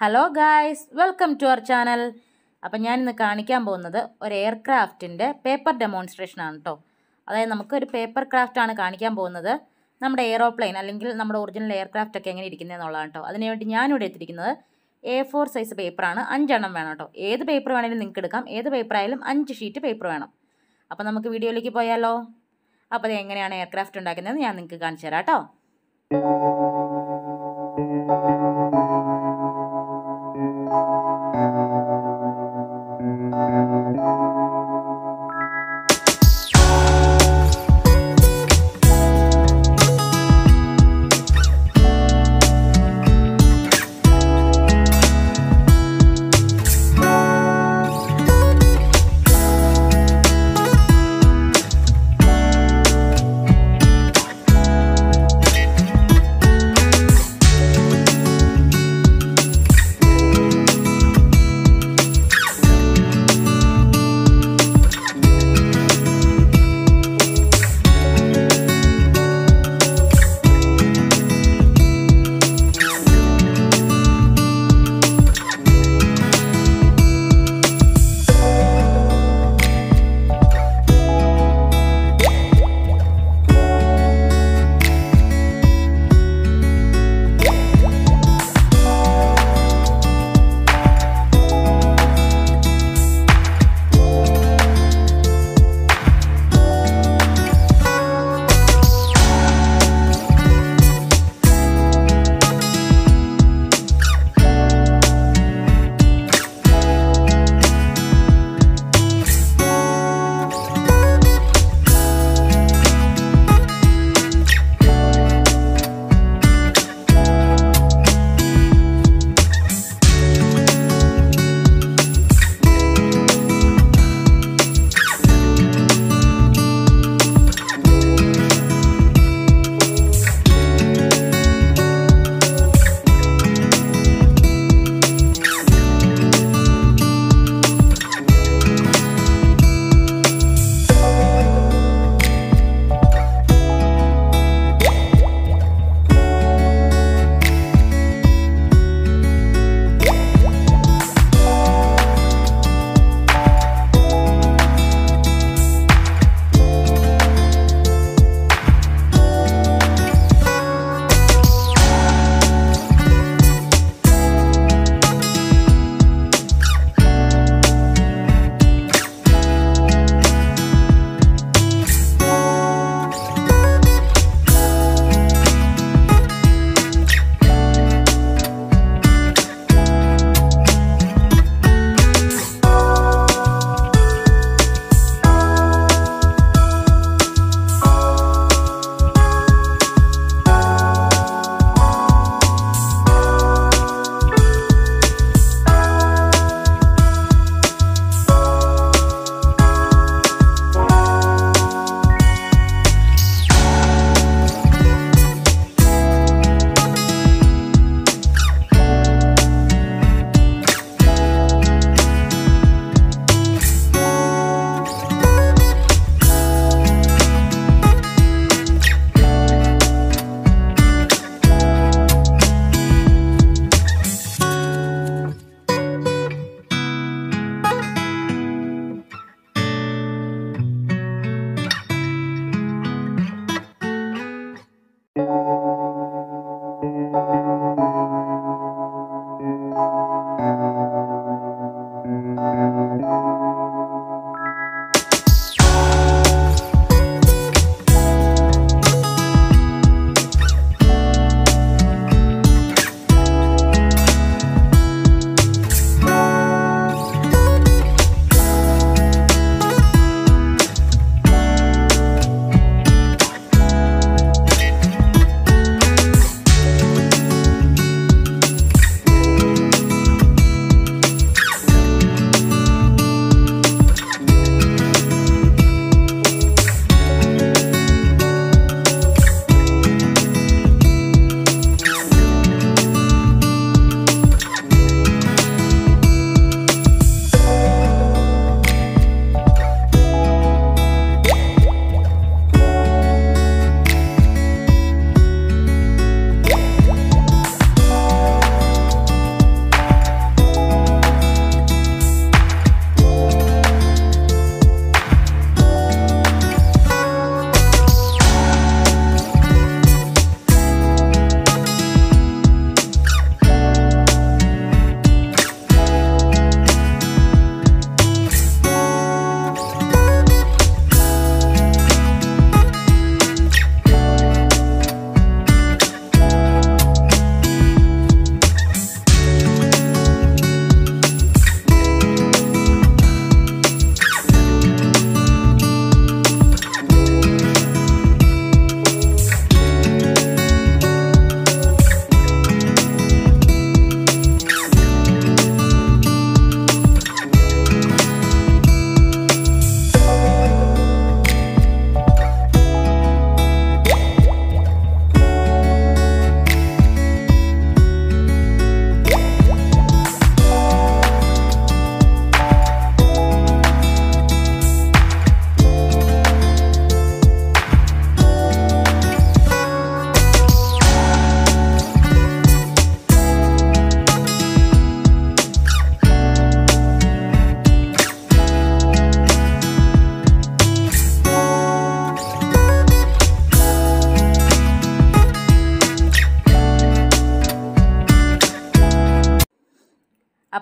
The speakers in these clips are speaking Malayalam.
Hello guys welcome to our channel അപ്പം ഞാൻ ഇന്ന് കാണിക്കാൻ പോകുന്നത് ഒരു എയർക്രാഫ്റ്റിന്റെ പേപ്പർ ഡെമോൺസ്ട്രേഷൻ ആണ് കേട്ടോ അതായത് നമുക്ക് ഒരു പേപ്പർ ക്രാഫ്റ്റ് ആണ് കാണിക്കാൻ പോകുന്നത്. നമ്മുടെ എയറോപ്ലെയിൻ അല്ലെങ്കിൽ നമ്മുടെ ഒറിജിനൽ എയർക്രാഫ്റ്റ് ഒക്കെ എങ്ങനെ ഇരിക്കുന്നത് എന്നുള്ളതാണ് കേട്ടോ അതിനുവേണ്ടി ഞാനിവിടെ എത്തിയിരിക്കുന്നത് എ ഫോർ സൈസ് പേപ്പറാണ് അഞ്ചെണ്ണം വേണം കേട്ടോ ഏത് പേപ്പർ വേണമെങ്കിലും നിങ്ങൾക്ക് എടുക്കാം. ഏത് പേപ്പർ ആയാലും അഞ്ച് ഷീറ്റ് പേപ്പർ വേണം. അപ്പോൾ നമുക്ക് വീഡിയോയിലേക്ക് പോയാലോ. അപ്പോൾ അത് എങ്ങനെയാണ് എയർക്രാഫ്റ്റ് ഉണ്ടാക്കുന്നതെന്ന് ഞാൻ നിങ്ങൾക്ക് കാണിച്ചു തരാം കേട്ടോ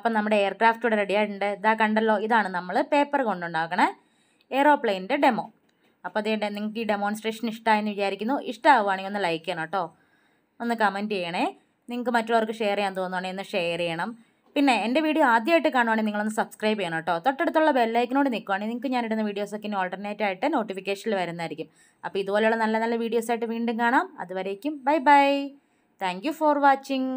അപ്പം നമ്മുടെ എയർക്രാഫ്റ്റ് ഇവിടെ റെഡി ആയിട്ടുണ്ട്. ഇതാ കണ്ടല്ലോ ഇതാണ് നമ്മൾ പേപ്പർ കൊണ്ടുണ്ടാക്കണേ എയറോപ്ലെയിനിന്റെ ഡെമോ അപ്പോൾ അതേ നിങ്ങൾക്ക് ഈ ഡെമോൺസ്ട്രേഷൻ ഇഷ്ടമായെന്ന് വിചാരിക്കുന്നു. ഇഷ്ടമാവുകയാണെങ്കിൽ ഒന്ന് ലൈക്ക് ചെയ്യണം കേട്ടോ. ഒന്ന് കമന്റ് ചെയ്യണേ. നിങ്ങൾക്ക് മറ്റുള്ളവർക്ക് ഷെയർ ചെയ്യാൻ തോന്നുകയാണെങ്കിൽ ഒന്ന് ഷെയർ ചെയ്യണം. പിന്നെ എന്റെ വീഡിയോ ആദ്യമായിട്ട് കാണുവാണെങ്കിൽ നിങ്ങളൊന്ന് സബ്സ്ക്രൈബ് ചെയ്യണം കേട്ടോ. തൊട്ടടുത്തുള്ള ബെല്ലൈക്കിനോട് നിൽക്കുവാണെങ്കിൽ നിങ്ങൾക്ക് ഞാനിടുന്ന വീഡിയോസൊക്കെ ഇനി ഓൾട്ടർനേറ്റ് ആയിട്ട് നോട്ടിഫിക്കേഷനിൽ വരുന്നതായിരിക്കും. അപ്പോൾ ഇതുപോലെയുള്ള നല്ല നല്ല വീഡിയോസായിട്ട് വീണ്ടും കാണാം. അതുവരേക്കും bye bye thank for watching